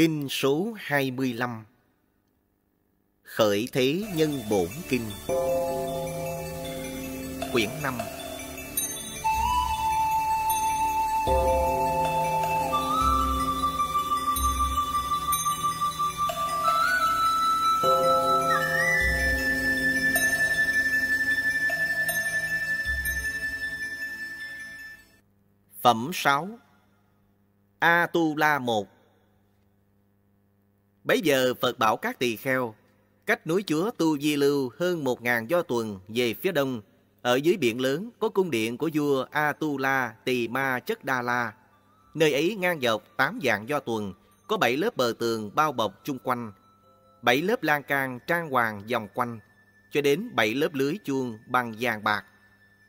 Kinh số 25 Khởi Thế Nhân Bổn Kinh. Quyển 5 Phẩm 6 A-tu-la 1 Bấy giờ Phật bảo các tỳ kheo, cách núi chúa Tu Di Lưu hơn một ngàn do tuần về phía đông, ở dưới biển lớn có cung điện của vua A-tu-la Tỳ Ma Chất Đa La. Nơi ấy ngang dọc tám dạng do tuần, có bảy lớp bờ tường bao bọc chung quanh, bảy lớp lan can trang hoàng vòng quanh, cho đến bảy lớp lưới chuông bằng vàng bạc.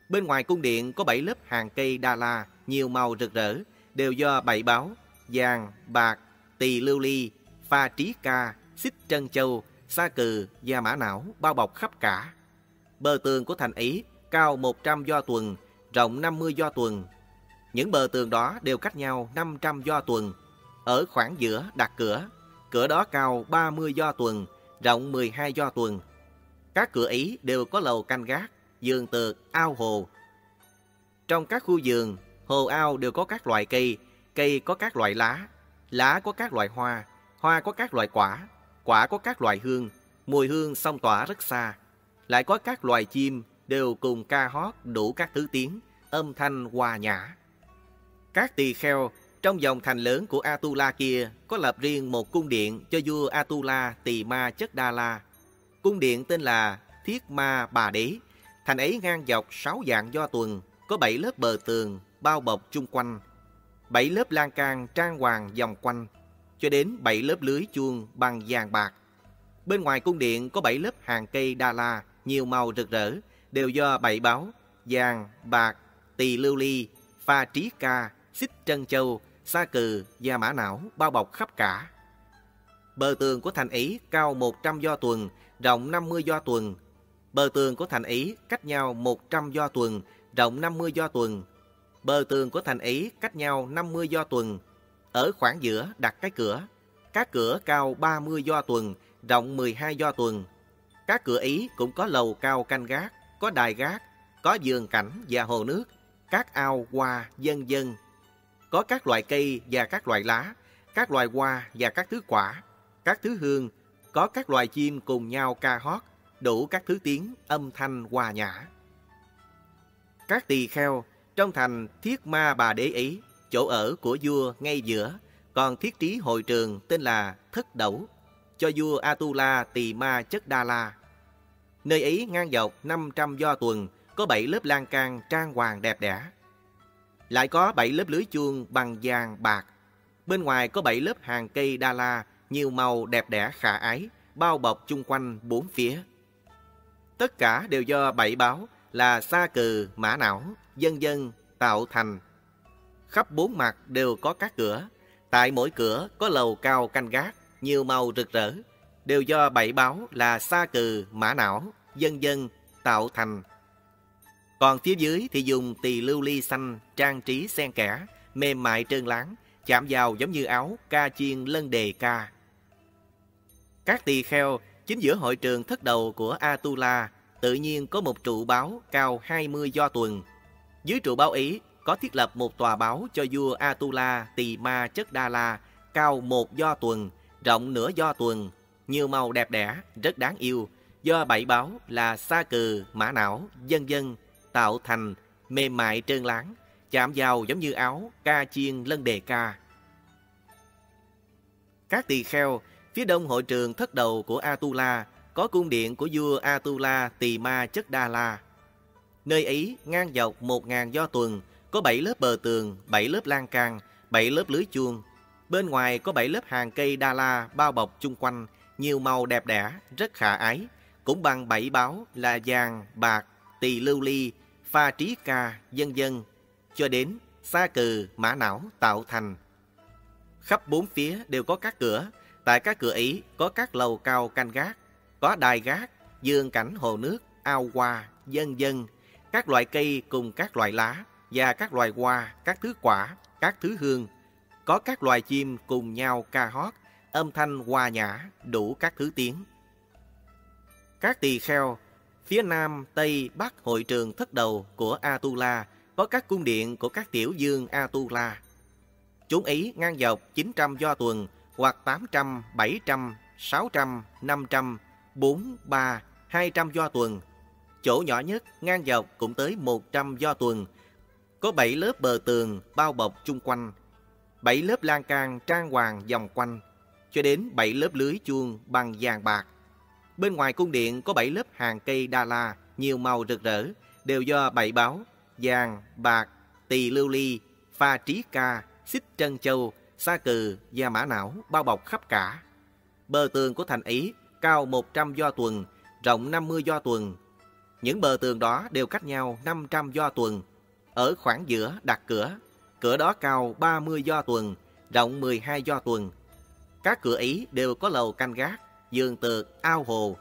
Bên ngoài cung điện có bảy lớp hàng cây đa la, nhiều màu rực rỡ, đều do bảy báo, vàng, bạc, tỳ lưu ly, pha trí ca, xích trân châu, sa cừ và mã não bao bọc khắp cả. Bờ tường của thành ấy cao 100 do tuần, rộng 50 do tuần. Những bờ tường đó đều cách nhau 500 do tuần. Ở khoảng giữa đặt cửa, cửa đó cao 30 do tuần, rộng 12 do tuần. Các cửa ấy đều có lầu canh gác, giường tược, ao hồ. Trong các khu vườn, hồ ao đều có các loại cây, cây có các loại lá, lá có các loại hoa, hoa có các loại quả, quả có các loại hương, mùi hương song tỏa rất xa. Lại có các loài chim đều cùng ca hót đủ các thứ tiếng, âm thanh hòa nhã. Các tỳ kheo trong dòng thành lớn của Atula kia có lập riêng một cung điện cho vua Atula Tỳ Ma Chất Đa La. Cung điện tên là Thiết Ma Bà Đế. Thành ấy ngang dọc sáu dạng do tuần, có bảy lớp bờ tường bao bọc chung quanh, bảy lớp lan can trang hoàng vòng quanh, cho đến bảy lớp lưới chuông bằng vàng bạc. Bên ngoài cung điện có bảy lớp hàng cây đa la, nhiều màu rực rỡ, đều do bảy báo, vàng, bạc, tỳ lưu ly, pha trí ca, xích trân châu, sa cừ và mã não bao bọc khắp cả. Bờ tường của thành ấy cao 100 do tuần, rộng 50 do tuần. Bờ tường của thành ấy cách nhau 100 do tuần, rộng 50 do tuần. Bờ tường của thành ấy cách nhau 50 do tuần. Ở khoảng giữa đặt cái cửa. Các cửa cao 30 do tuần, rộng 12 do tuần. Các cửa ấy cũng có lầu cao canh gác, có đài gác, có giường cảnh và hồ nước, các ao hoa dân dân. Có các loại cây và các loại lá, các loài hoa và các thứ quả, các thứ hương, có các loài chim cùng nhau ca hót, đủ các thứ tiếng, âm thanh hòa nhã. Các tỳ kheo trong thành thiết ma bà đế ý, chỗ ở của vua ngay giữa, còn thiết trí hội trường tên là Thất Đẩu, cho vua Atula tỳ ma chất Đa La. Nơi ấy ngang dọc 500 do tuần, có 7 lớp lan can trang hoàng đẹp đẽ. Lại có 7 lớp lưới chuông bằng vàng bạc. Bên ngoài có 7 lớp hàng cây đa la, nhiều màu đẹp đẽ khả ái, bao bọc chung quanh bốn phía. Tất cả đều do bảy báo là sa cừ, mã não, dân dân tạo thành. Khắp bốn mặt đều có các cửa. Tại mỗi cửa có lầu cao canh gác, nhiều màu rực rỡ. Đều do bảy báo là sa cừ, mã não, dân dân tạo thành. Còn phía dưới thì dùng tỳ lưu ly xanh trang trí xen kẽ, mềm mại trơn láng, chạm vào giống như áo ca chiên lân đề ca. Các tỳ kheo chính giữa hội trường thất đầu của Atula tự nhiên có một trụ báo cao 20 do tuần. Dưới trụ báo ấy có thiết lập một tòa báo cho vua Atula Tỳ Ma Chất Đa La cao một do tuần, rộng nửa do tuần, nhiều màu đẹp đẽ, rất đáng yêu, do bảy báo là sa cừ, mã não, dân dân, tạo thành, mềm mại trơn láng, chạm vào giống như áo, ca chiên lân đề ca. Các tỳ kheo, phía đông hội trường thất đầu của Atula có cung điện của vua Atula Tỳ Ma Chất Đa La. Nơi ấy ngang dọc một ngàn do tuần, có bảy lớp bờ tường, bảy lớp lan can, bảy lớp lưới chuông. Bên ngoài có bảy lớp hàng cây Đa La bao bọc chung quanh, nhiều màu đẹp đẽ, rất khả ái, cũng bằng bảy báo là vàng, bạc, tỳ lưu ly, pha trí ca, dân dân, cho đến sa cừ, mã não tạo thành. Khắp bốn phía đều có các cửa, tại các cửa ấy có các lầu cao canh gác, có đài gác, dương cảnh hồ nước, ao hoa, dân dân, các loại cây cùng các loại lá và các loài hoa, các thứ quả, các thứ hương. Có các loài chim cùng nhau ca hót, âm thanh hòa nhã, đủ các thứ tiếng. Các tỳ kheo, phía nam, tây, bắc hội trường thất đầu của Atula có các cung điện của các tiểu dương Atula. Chúng ấy ngang dọc 900 do tuần hoặc 800, 700, 600, 500, 4, 3, 200 do tuần. Chỗ nhỏ nhất ngang dọc cũng tới 100 do tuần. Có 7 lớp bờ tường bao bọc chung quanh. 7 lớp lan can trang hoàng vòng quanh. Cho đến 7 lớp lưới chuông bằng vàng bạc. Bên ngoài cung điện có 7 lớp hàng cây đa la nhiều màu rực rỡ, đều do bảy báo, vàng, bạc, tỳ lưu ly, pha trí ca, xích trân châu, sa cừ và mã não bao bọc khắp cả. Bờ tường của thành ấy cao 100 do tuần, rộng 50 do tuần. Những bờ tường đó đều cách nhau 500 do tuần. Ở khoảng giữa đặt cửa, cửa đó cao 30 do tuần, rộng 12 do tuần. Các cửa ấy đều có lầu canh gác, giường tược, ao hồ.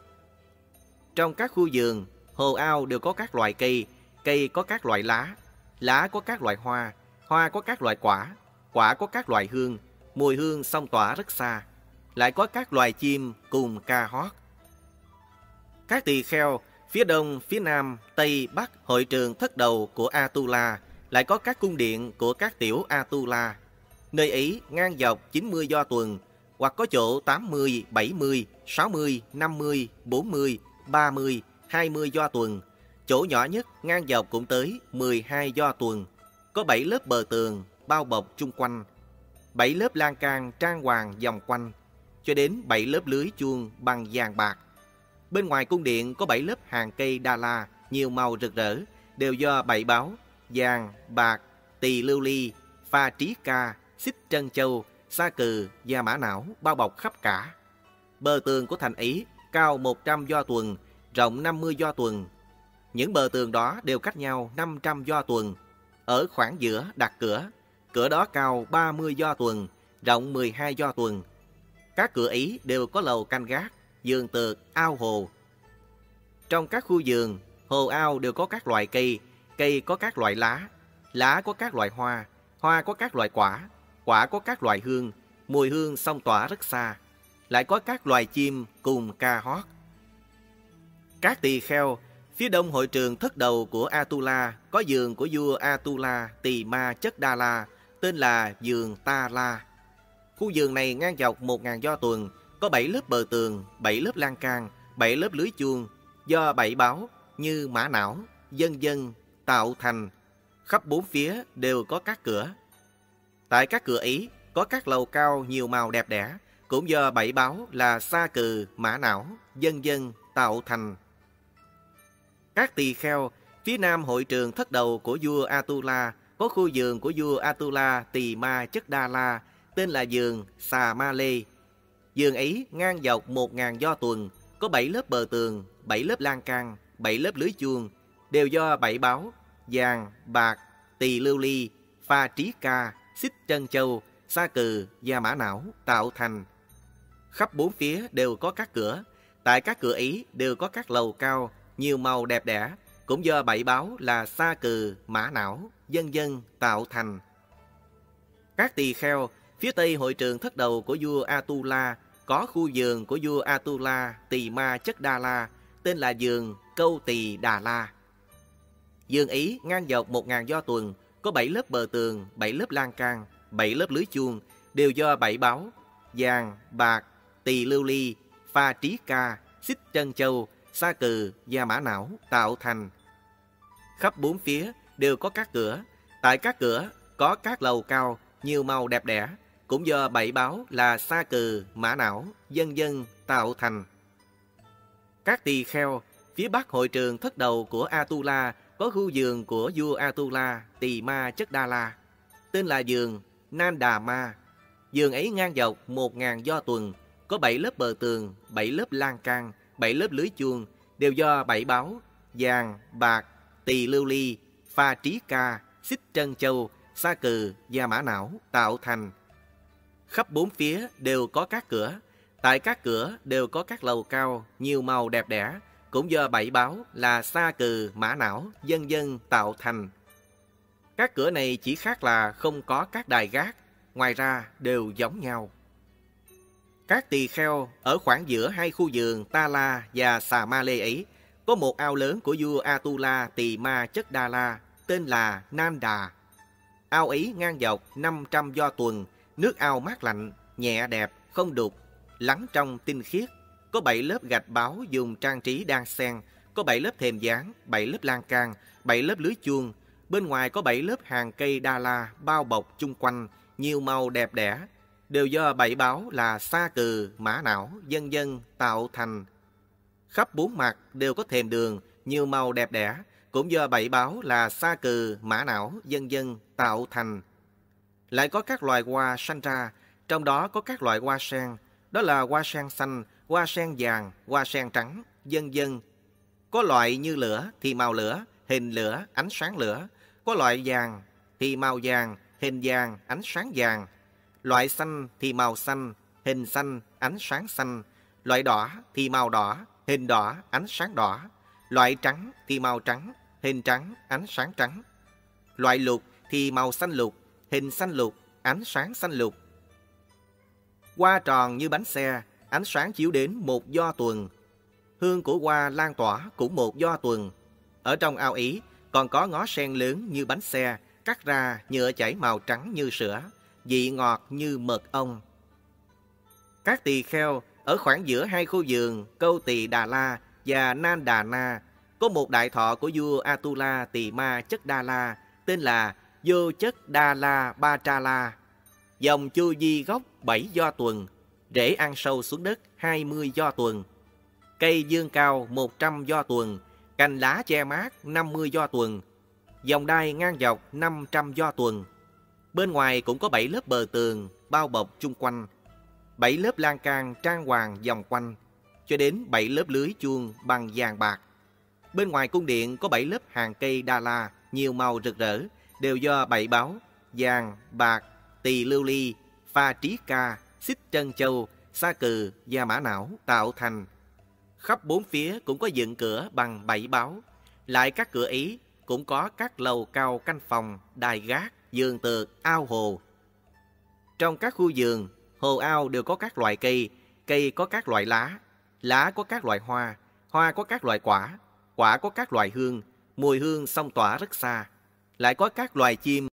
Trong các khu vườn, hồ ao đều có các loại cây, cây có các loại lá, lá có các loại hoa, hoa có các loại quả, quả có các loại hương, mùi hương xông tỏa rất xa. Lại có các loài chim cùng ca hót. Các tỳ kheo, phía đông, phía nam, tây, bắc, hội trường thất đầu của Atula, lại có các cung điện của các tiểu Atula. Nơi ấy ngang dọc 90 do tuần, hoặc có chỗ 80, 70, 60, 50, 40, 30, 20 do tuần. Chỗ nhỏ nhất ngang dọc cũng tới 12 do tuần. Có 7 lớp bờ tường bao bọc chung quanh. 7 lớp lan can trang hoàng vòng quanh. Cho đến 7 lớp lưới chuông bằng vàng bạc. Bên ngoài cung điện có 7 lớp hàng cây đa la nhiều màu rực rỡ, đều do bảy báo, vàng, bạc, tỳ lưu ly, pha trí ca, xích trân châu, sa cừ da mã não bao bọc khắp cả. Bờ tường của thành ý cao 100 do tuần, rộng 50 do tuần. Những bờ tường đó đều cách nhau 500 do tuần. Ở khoảng giữa đặt cửa, cửa đó cao 30 do tuần, rộng 12 do tuần. Các cửa ý đều có lầu canh gác, giường tược, ao hồ. Trong các khu vườn, hồ ao đều có các loại cây, cây có các loại lá, lá có các loại hoa, hoa có các loại quả, quả có các loại hương, mùi hương xông tỏa rất xa. Lại có các loài chim cùng ca hót. Các tỳ kheo, phía đông hội trường thất đầu của Atula có giường của vua Atula tỳ ma chất Đa La, tên là giường Ta La. Khu giường này ngang dọc một ngàn do tuần, có bảy lớp bờ tường, bảy lớp lan can, bảy lớp lưới chuông, do bảy báo như mã não, dân dân, tạo thành. Khắp bốn phía đều có các cửa. Tại các cửa ấy có các lầu cao nhiều màu đẹp đẽ, cũng do bảy báo là sa cừ, mã não, dân dân, tạo thành. Các tỳ kheo, phía nam hội trường thất đầu của vua Atula, có khu vườn của vua Atula tỳ ma chất Đa La, tên là vườn Xà Ma Lê dường ấy ngang dọc một ngàn do tuần, có bảy lớp bờ tường, bảy lớp lan can, bảy lớp lưới chuông, đều do bảy báo, vàng, bạc, tỳ lưu ly, pha trí ca, xích trân châu, sa cừ da mã não tạo thành. Khắp bốn phía đều có các cửa, tại các cửa ấy đều có các lầu cao, nhiều màu đẹp đẽ, cũng do bảy báo là sa cừ, mã não, dân dân tạo thành. Các tỳ kheo, phía tây hội trường thất đầu của vua Atula, có khu vườn của vua Atula tỳ ma chất Đa La, tên là vườn Câu Tỳ Đà La. Vườn ý ngang dọc một ngàn do tuần, có bảy lớp bờ tường, bảy lớp lan can, bảy lớp lưới chuông, đều do bảy báo, vàng, bạc, tỳ lưu ly, pha trí ca, xích trân châu, sa cừ da mã não tạo thành. Khắp bốn phía đều có các cửa, tại các cửa có các lầu cao, nhiều màu đẹp đẽ, cũng do bảy báo là sa cừ, mã não, dân dân tạo thành. Các tỳ kheo, phía bắc hội trường thất đầu của Atula có khu vườn của vua Atula, tỳ ma chất Đa La, tên là vườn Nan Đà Ma. Vườn ấy ngang dọc một ngàn do tuần, có bảy lớp bờ tường, bảy lớp lan can, bảy lớp lưới chuông, đều do bảy báo, vàng, bạc, tỳ lưu ly, pha trí ca, xích trân châu, sa cừ và mã não tạo thành. Khắp bốn phía đều có các cửa, tại các cửa đều có các lầu cao, nhiều màu đẹp đẽ, cũng do bảy báo là sa cừ, mã não, dân dân tạo thành. Các cửa này chỉ khác là không có các đài gác, ngoài ra đều giống nhau. Các tỳ kheo ở khoảng giữa hai khu vườn Ta La và Xà Ma Lê ấy có một ao lớn của vua Atula Tỳ Ma Chất Đa La tên là Nam Đà. Ao ấy ngang dọc 500 do tuần, nước ao mát lạnh, nhẹ đẹp, không đục, lắng trong tinh khiết. Có bảy lớp gạch báo dùng trang trí đan xen, có bảy lớp thềm dáng, bảy lớp lan can, bảy lớp lưới chuông. Bên ngoài có bảy lớp hàng cây đa la bao bọc chung quanh, nhiều màu đẹp đẽ, đều do bảy báo là sa cừ, mã não, dân dân tạo thành. Khắp bốn mặt đều có thềm đường, nhiều màu đẹp đẽ, cũng do bảy báo là sa cừ, mã não, dân dân tạo thành. Lại có các loài hoa sanh ra, trong đó có các loại hoa sen, đó là hoa sen xanh, hoa sen vàng, hoa sen trắng, dân dân. Có loại như lửa thì màu lửa, hình lửa, ánh sáng lửa. Có loại vàng thì màu vàng, hình vàng, ánh sáng vàng. Loại xanh thì màu xanh, hình xanh, ánh sáng xanh. Loại đỏ thì màu đỏ, hình đỏ, ánh sáng đỏ. Loại trắng thì màu trắng, hình trắng, ánh sáng trắng. Loại lục thì màu xanh lục, hình xanh lục, ánh sáng xanh lục. Hoa tròn như bánh xe, ánh sáng chiếu đến một do tuần. Hương của hoa lan tỏa cũng một do tuần. Ở trong ao ý còn có ngó sen lớn như bánh xe, cắt ra nhựa chảy màu trắng như sữa, vị ngọt như mật ong. Các tỳ kheo ở khoảng giữa hai khu vườn Câu Tỳ Đà La và Nan Đà Na có một đại thọ của vua Atula Tỳ Ma Chất Đa La tên là Vô Chất Đa La Ba Tra La. Dòng chu di gốc 7 do tuần, rễ ăn sâu xuống đất 20 do tuần. Cây dương cao 100 do tuần, cành lá che mát 50 do tuần. Dòng đai ngang dọc 500 do tuần. Bên ngoài cũng có 7 lớp bờ tường bao bọc chung quanh. 7 lớp lan can trang hoàng vòng quanh, cho đến 7 lớp lưới chuông bằng vàng bạc. Bên ngoài cung điện có 7 lớp hàng cây đa la, nhiều màu rực rỡ, đều do bảy báo, vàng, bạc, tỳ lưu ly, pha trí ca, xích trân châu, sa cừ và mã não tạo thành. Khắp bốn phía cũng có dựng cửa bằng bảy báo. Lại các cửa ý cũng có các lầu cao canh phòng, đài gác, giường tược, ao hồ. Trong các khu vườn, hồ ao đều có các loại cây, cây có các loại lá, lá có các loại hoa, hoa có các loại quả, quả có các loại hương, mùi hương xông tỏa rất xa. Lại có các loài chim.